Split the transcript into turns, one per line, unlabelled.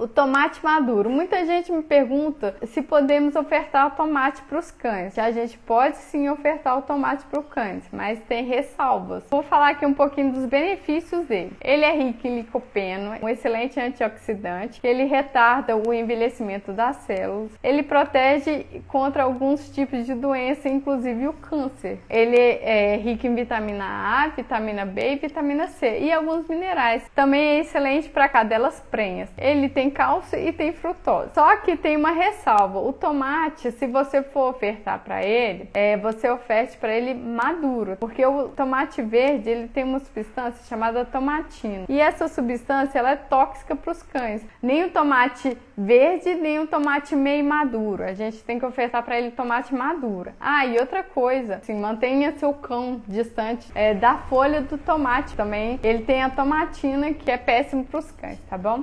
O tomate maduro. Muita gente me pergunta se podemos ofertar o tomate para os cães. A gente pode sim ofertar o tomate para os cães, mas tem ressalvas. Vou falar aqui um pouquinho dos benefícios dele. Ele é rico em licopeno, um excelente antioxidante. Ele retarda o envelhecimento das células. Ele protege contra alguns tipos de doença, inclusive o câncer. Ele é rico em vitamina A, vitamina B e vitamina C e alguns minerais. Também é excelente para cadelas prenhas. Ele tem tem cálcio e tem frutose. Só que tem uma ressalva: o tomate, se você for ofertar para ele, é, você oferte para ele maduro, porque o tomate verde ele tem uma substância chamada tomatina e essa substância ela é tóxica para os cães. Nem o tomate verde nem o tomate meio maduro. A gente tem que ofertar para ele tomate maduro. Ah, e outra coisa, assim, mantenha seu cão distante é, da folha do tomate também. Ele tem a tomatina que é péssimo para os cães, tá bom?